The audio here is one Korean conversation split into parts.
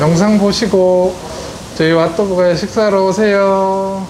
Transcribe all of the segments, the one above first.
영상 보시고 저희 왓더버거에 식사하러 오세요.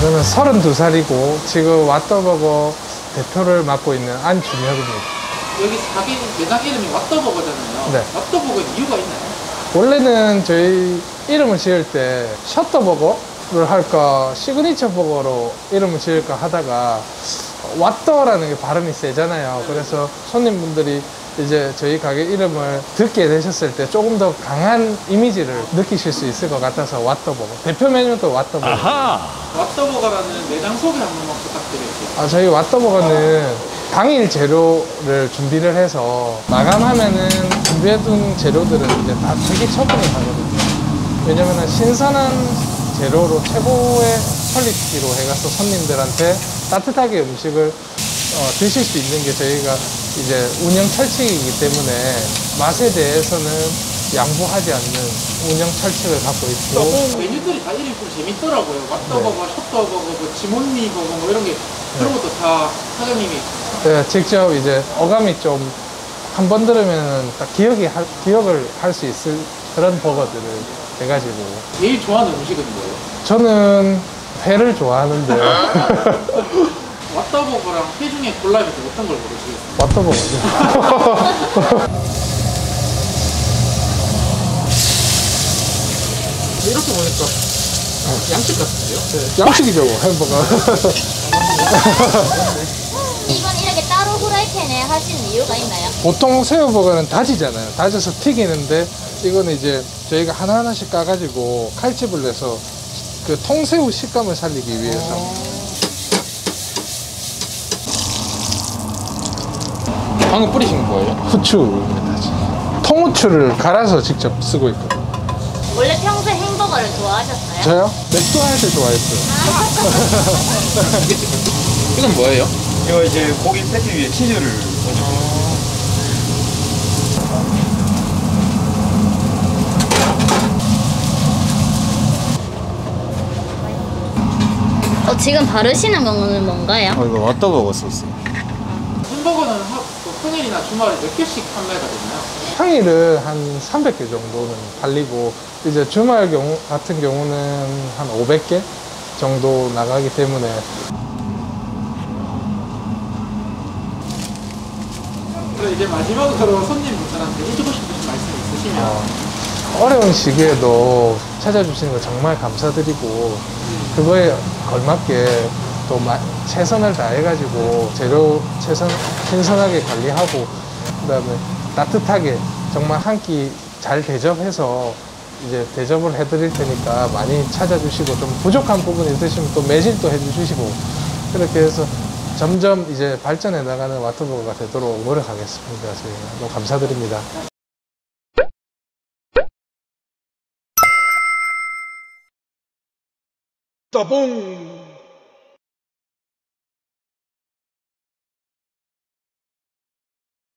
저는 32살이고 지금 왓더버거 대표를 맡고 있는 안준혁입니다. 여기 가게 매장 이름이 왓더버거잖아요. 네. 왓더버거 이유가 있나요? 원래는 저희 이름을 지을 때 셔터버거를 할까 시그니처 버거로 이름을 지을까 하다가 what the라는 게 발음이 세잖아요. 그래서 손님분들이 이제 저희 가게 이름을 듣게 되셨을 때 조금 더 강한 이미지를 느끼실 수 있을 것 같아서 왓더버거. 대표 메뉴도 왓더버거. 왓더버거라는 매장 소개 한 번만 부탁드릴게요. 아, 저희 왓더버거는 당일 재료를 준비를 해서 마감하면은 준비해둔 재료들은 이제 다 폐기 처분이 가거든요. 왜냐면은 신선한 재료로 최고의 퀄리티로 해가서 손님들한테 따뜻하게 음식을 어, 드실 수 있는 게 저희가 이제 운영 철칙이기 때문에 맛에 대해서는 양보하지 않는 운영 철칙을 갖고 있고 메뉴들이 다 이름이 좀 재밌더라고요. 왓더버거, 셔터버거, 뭐 지몬니버거 뭐 이런 게 그런 것도 다 사장님이 네, 직접 이제 어감이 좀 한 번 들으면 딱 기억이 할- 기억을 할 수 있을 그런 버거들을 해가지고 제일 좋아하는 음식은 뭐예요? 저는 회를 좋아하는데 왓더버거랑 회 중에 골라야면 어떤 걸 고르시겠어요? 왓더버거죠. 이렇게 보니까 양식 같은데요? 양식이죠, 햄버거. 하시는 이유가 있나요? 보통 새우버거는 다지잖아요. 다져서 튀기는데 이거는 이제 저희가 하나하나씩 까가지고 칼집을 내서 그 통새우 식감을 살리기 위해서 방금 뿌리신 거예요? 후추입니다. 통후추를 갈아서 직접 쓰고 있거든요. 원래 평소에 햄버거를 좋아하셨어요? 저요? 맥도 할때 좋아했어요. 이건 뭐예요? 이거 이제 고기 패티 위에 치즈를 얹 어 어, 지금 바르시는 거는 뭔가요? 어, 이거 왓더 버거 소스. 햄버거는 하, 그 평일이나 주말에 몇 개씩 판매가 되나요? 평일은 한 300개 정도는 팔리고 이제 주말 경우 같은 경우는 한 500개 정도 나가기 때문에 그럼 이제 마지막으로 손님 분들한테 해주고 싶으신 말씀 있으시면. 어, 어려운 시기에도 찾아주시는 거 정말 감사드리고 그거에 걸맞게 또 마- 최선을 다해가지고 재료 최선 신선하게 관리하고 그다음에 따뜻하게 정말 한 끼 잘 대접해서 이제 대접을 해드릴 테니까 많이 찾아주시고 좀 부족한 부분이 있으시면 또 매질도 해주시고 그렇게 해서 점점 이제 발전해 나가는 와트버거가 되도록 노력하겠습니다. 저희가 너무 감사드립니다. Tabum!